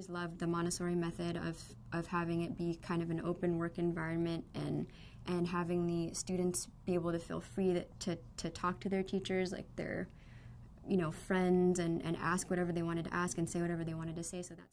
always loved the Montessori method of, of having it be kind of an open work environment and and having the students be able to feel free to, to, to talk to their teachers like their you know friends and, and ask whatever they wanted to ask and say whatever they wanted to say. So that's